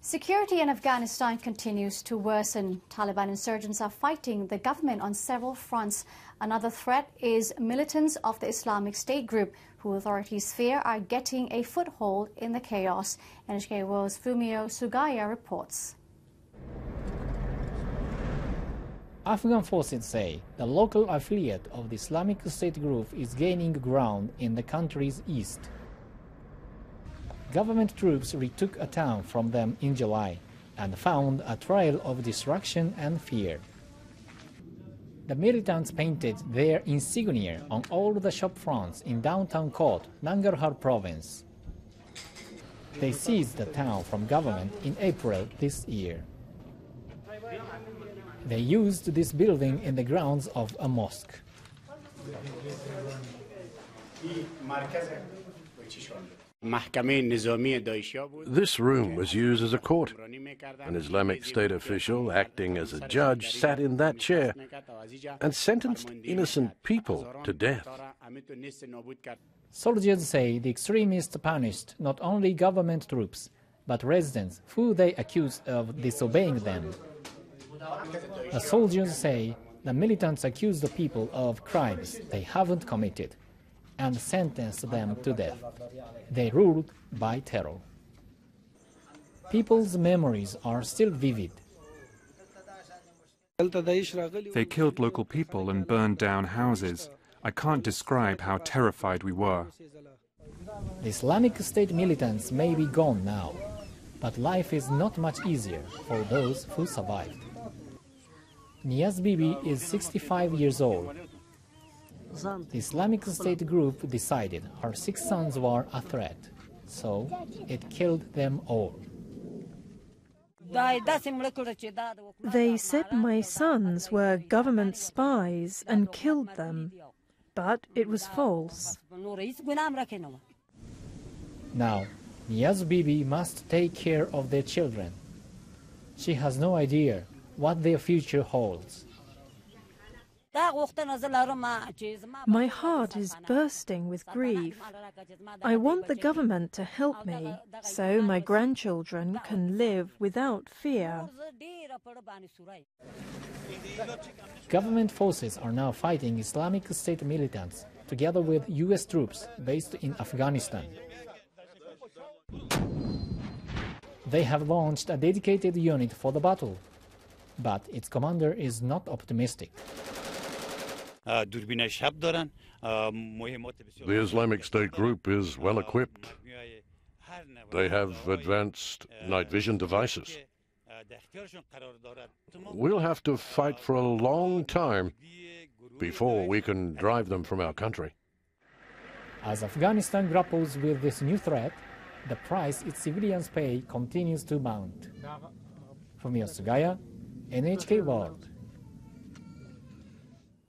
Security in Afghanistan continues to worsen. Taliban insurgents are fighting the government on several fronts. Another threat is militants of the Islamic State group, who authorities fear are getting a foothold in the chaos. NHK World's Fumio Sugaya reports. Afghan forces say the local affiliate of the Islamic State group is gaining ground in the country's east. Government troops retook a town from them in July and found a trail of destruction and fear. The militants painted their insignia on all the shop fronts in downtown Kot, Nangarhar province. They seized the town from government in April this year. They used this building in the grounds of a mosque. This room was used as a court. An Islamic State official acting as a judge sat in that chair and sentenced innocent people to death. Soldiers say the extremists punished not only government troops, but residents who they accused of disobeying them. The soldiers say the militants accuse the people of crimes they haven't committed and sentence them to death. They ruled by terror. People's memories are still vivid. They killed local people and burned down houses. I can't describe how terrified we were. The Islamic State militants may be gone now, but life is not much easier for those who survived. Niaz Bibi is 65 years old. The Islamic State group decided her six sons were a threat, so it killed them all. They said my sons were government spies and killed them, but it was false. Now, Niaz Bibi must take care of their children. She has no idea what their future holds. My heart is bursting with grief. I want the government to help me so my grandchildren can live without fear. Government forces are now fighting Islamic State militants together with US troops based in Afghanistan. They have launched a dedicated unit for the battle, but its commander is not optimistic. The Islamic State group is well equipped. They have advanced night vision devices. We'll have to fight for a long time before we can drive them from our country. As Afghanistan grapples with this new threat, the price its civilians pay continues to mount. Fumio Sugaya, NHK World.